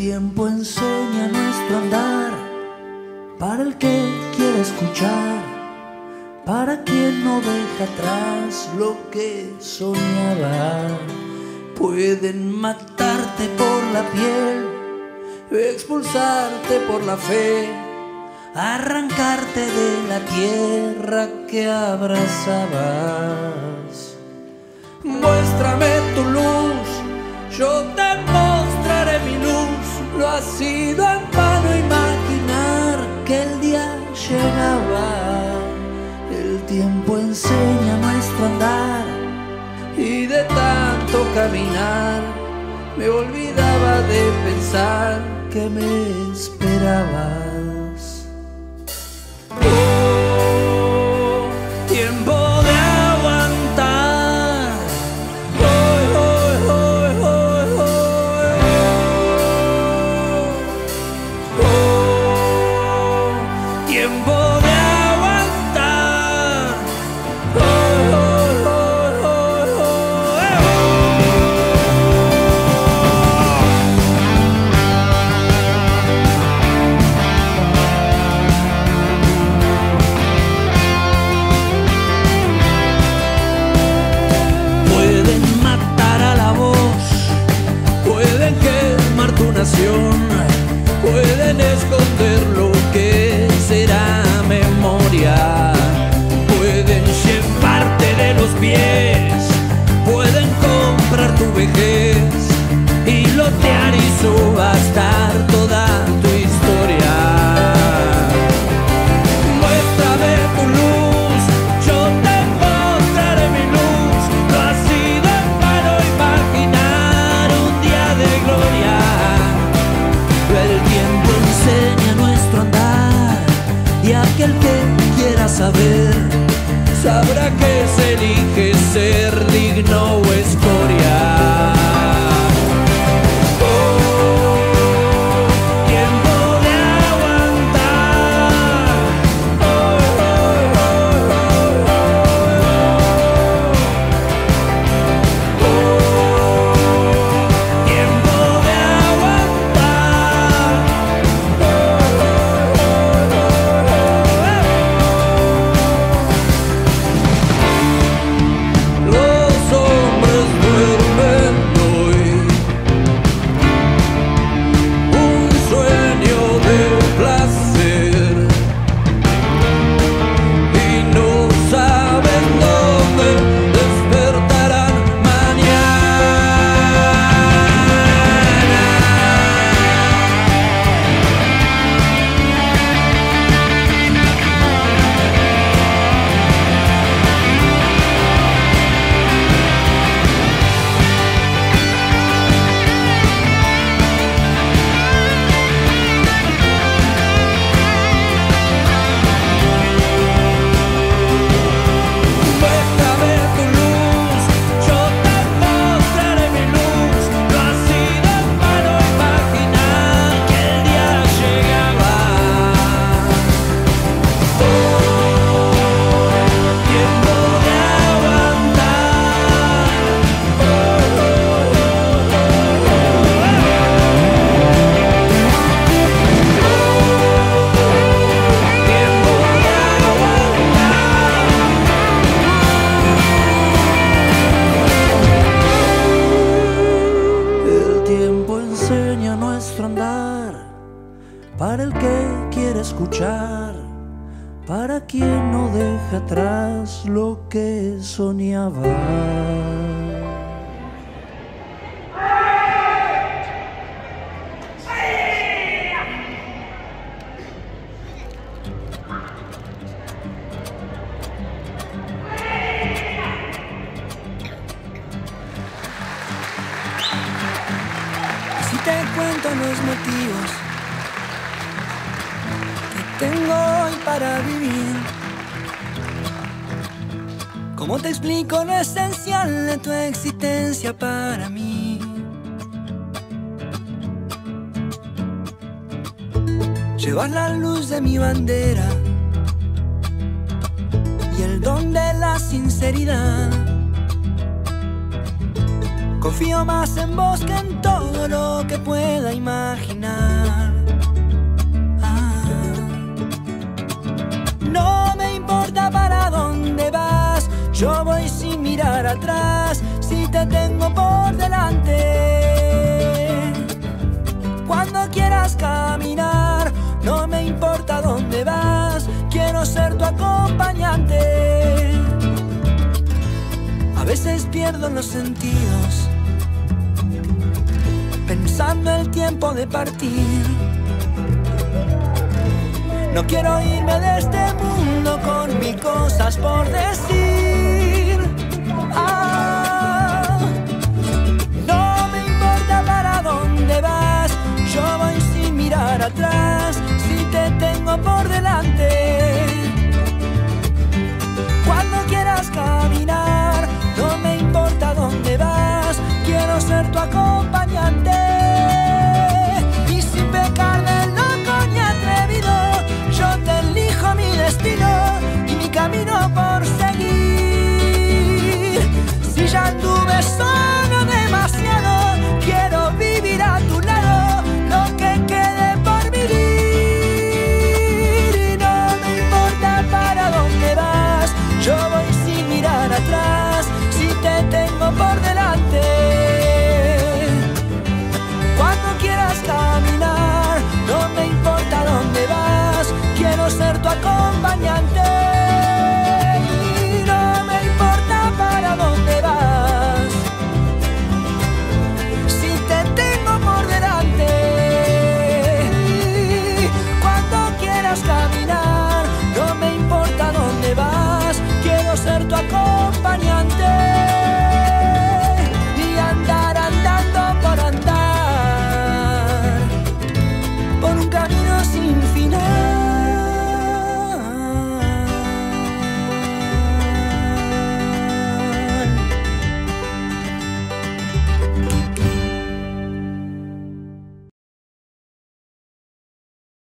Tiempo enseña nuestro andar para el que quiere escuchar, para quien no deja atrás lo que soñaba. Pueden matarte por la piel, expulsarte por la fe, arrancarte de la tierra que abrazabas. Muéstrame tu luz, yo te ha sido en vano imaginar que el día llegaba. El tiempo enseña nuestro andar y de tanto caminar me olvidaba de pensar que me esperabas. Saber escuchar, para quien no deja atrás lo que soñaba. Si te cuento los motivos tengo hoy para vivir, ¿cómo te explico lo esencial de tu existencia para mí? Llevas la luz de mi bandera y el don de la sinceridad. Confío más en vos que en todo lo que pueda imaginar. No me importa para dónde vas, yo voy sin mirar atrás, si te tengo por delante. Cuando quieras caminar, no me importa dónde vas, quiero ser tu acompañante. A veces pierdo los sentidos, pensando el tiempo de partir. No quiero irme de este mundo con mil cosas por decir.